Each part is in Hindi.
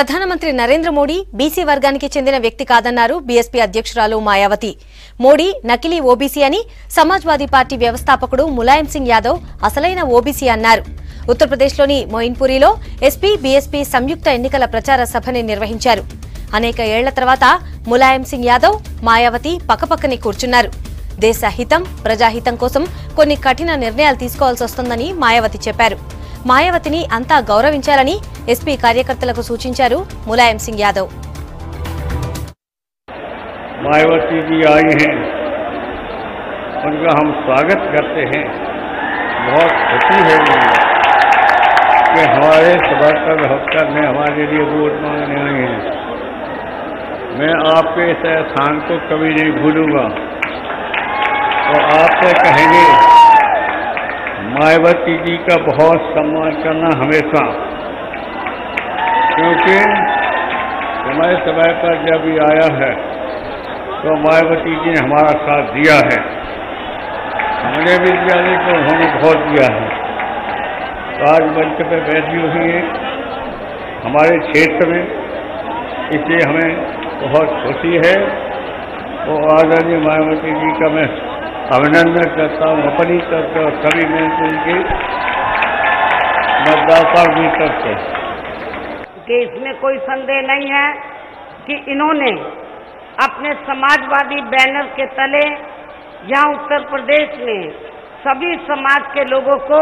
ప్రధానమంత్రి నరేంద్ర మోడీ బీసీ వర్గానికి చెందిన వ్యక్తి కాదన్నారు బీఎస్పీ అధ్యక్షురాలు మాయావతి. మోడీ నకిలీ ఓబీసీ అని సమాజ్వాదీ పార్టీ వ్యవస్థాపకుడు ములాయం సింగ్ యాదవ్ అసలైన ఓబీసీ అన్నారు. ఉత్తరప్రదేశ్లోని మొయిన్పురిలో ఎస్పీ బీఎస్పీ సంయుక్త ఎన్నికల ప్రచార సభని నిర్వహించారు. అనేక ఏళ్ళ తర్వాత ములాయం సింగ్ యాదవ్ మాయావతి పక్కపక్కనే కూర్చున్నారు. దేశ హితం ప్రజాహితం కోసం కొన్ని కఠిన నిర్ణయాలు తీసుకోవాల్సి వస్తోందని మాయావతి చెప్పారు. మాయావతిని అంతా గౌరవించాలని ఎస్పీ కార్యకర్తలకు సూచించారు ములాయం సింగ్ యాదవ్ मायावती जी आई हैं उनका हम स्वागत करते हैं बहुत खुशी है मुझे कि हमारे सभाकर होकर में हमारे लिए वोट मांगने आई हैं मैं आपके इस एहसान को कभी नहीं भूलूंगा और आपसे कहेंगे मायावती जी का बहुत सम्मान करना हमेशा। क्योंकि समय समय पर जब ये आया है तो मायावती जी ने हमारा साथ दिया है। हमने भी दिया तो उन्होंने बहुत दिया है। तो आज मंच पे बैठी हुई है। हमारे क्षेत्र में इसलिए हमें बहुत खुशी है। तो आदरणीय मायावती जी का मैं अभिनंदन करता हूँ, अपनी तरफ़ और सभी मिलकर उनके मतदाताओं की तरफ़ से। कि इसमें कोई संदेह नहीं है कि इन्होंने अपने समाजवादी बैनर के तले यहाँ उत्तर प्रदेश में सभी समाज के लोगों को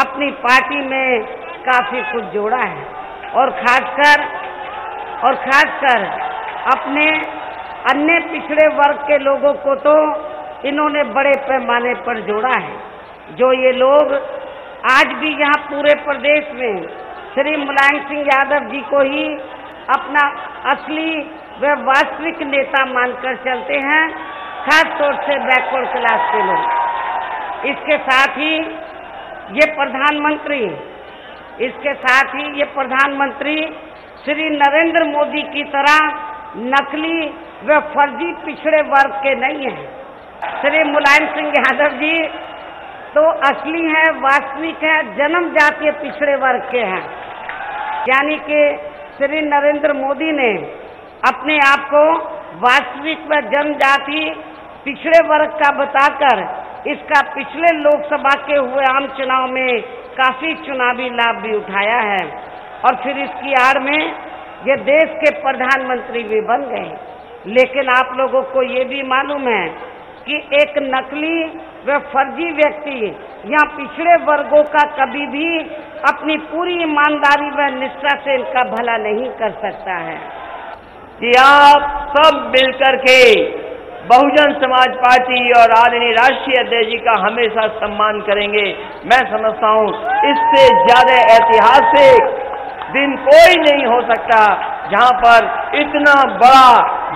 अपनी पार्टी में काफ़ी कुछ जोड़ा है और खासकर और खासकर अपने अन्य पिछड़े वर्ग के लोगों को तो इन्होंने बड़े पैमाने पर जोड़ा है। जो ये लोग आज भी यहाँ पूरे प्रदेश में श्री मुलायम सिंह यादव जी को ही अपना असली व वास्तविक नेता मानकर चलते हैं, खास तौर से बैकवर्ड क्लास के लोग। इसके साथ ही ये प्रधानमंत्री, इसके साथ ही ये प्रधानमंत्री श्री नरेंद्र मोदी की तरह नकली व फर्जी पिछड़े वर्ग के नहीं हैं। श्री मुलायम सिंह यादव जी तो असली है, वास्तविक है, जन्म जातीय पिछड़े वर्ग के हैं। यानी कि श्री नरेंद्र मोदी ने अपने आप को वास्तविक व जनजाति पिछड़े वर्ग का बताकर इसका पिछले लोकसभा के हुए आम चुनाव में काफ़ी चुनावी लाभ भी उठाया है और फिर इसकी आड़ में ये देश के प्रधानमंत्री भी बन गए। लेकिन आप लोगों को ये भी मालूम है कि एक नकली व फर्जी व्यक्ति या पिछड़े वर्गों का कभी भी अपनी पूरी ईमानदारी व निष्ठा से इनका भला नहीं कर सकता है। कि आप सब मिलकर के बहुजन समाज पार्टी और आदरणीय राष्ट्रीय अध्यक्ष जी का हमेशा सम्मान करेंगे। मैं समझता हूँ, इससे ज़्यादा ऐतिहासिक दिन कोई नहीं हो सकता जहाँ पर इतना बड़ा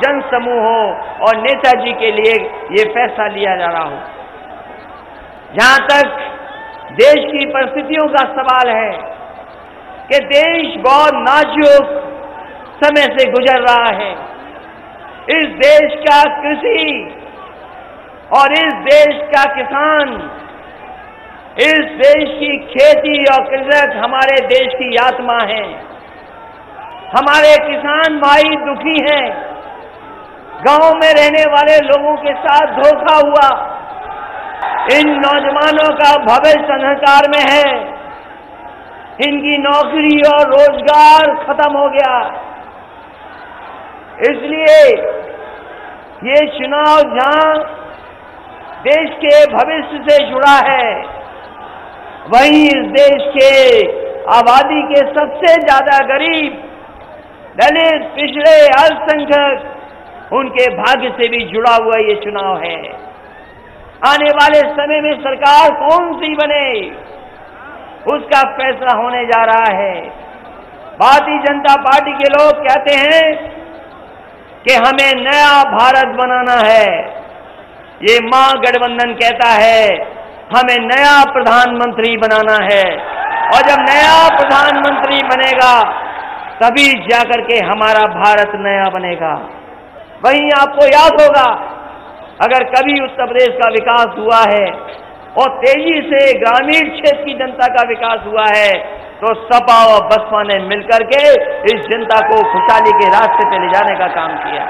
जन समूह और नेताजी के लिए ये फैसला लिया जा रहा हो। जहाँ तक देश की परिस्थितियों का सवाल है कि देश बहुत नाजुक समय से गुजर रहा है। इस देश का कृषि और इस देश का किसान, इस देश की खेती और कृषक हमारे देश की आत्मा है। हमारे किसान भाई दुखी हैं। गाँव में रहने वाले लोगों के साथ धोखा हुआ। इन नौजवानों का भविष्य अंधकार में है। इनकी नौकरी और रोज़गार खत्म हो गया। इसलिए ये चुनाव जहाँ देश के भविष्य से जुड़ा है, वहीं इस देश के आबादी के सबसे ज़्यादा गरीब, दलित, पिछड़े, अल्पसंख्यक उनके भाग्य से भी जुड़ा हुआ ये चुनाव है। आने वाले समय में सरकार कौन सी बने? उसका फैसला होने जा रहा है। भारतीय जनता पार्टी के लोग कहते हैं कि हमें नया भारत बनाना है। ये माँ गठबंधन कहता है, हमें नया प्रधानमंत्री बनाना है। और जब नया प्रधानमंत्री बनेगा, तभी जाकर के हमारा भारत नया बनेगा। वहीं आपको याद होगा, अगर कभी उत्तर प्रदेश का विकास हुआ है और तेज़ी से ग्रामीण क्षेत्र की जनता का विकास हुआ है तो सपा और बसपा ने मिलकर के इस जनता को खुशहाली के रास्ते पे ले जाने का काम किया।